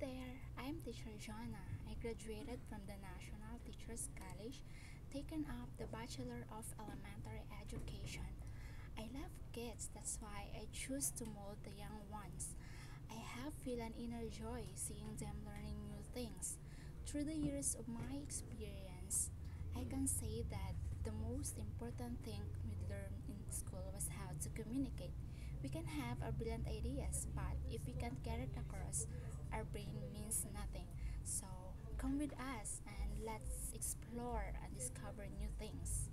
there, I'm teacher Jona. I graduated from the National Teachers College, taken up the Bachelor of Elementary Education. I love kids, that's why I choose to mold the young ones. I have feel an inner joy seeing them learning new things. Through the years of my experience, I can say that the most important thing we learned in school was how to communicate. We can have our brilliant ideas, but if we can't get it across, our brain means nothing. So come with us and let's explore and discover new things.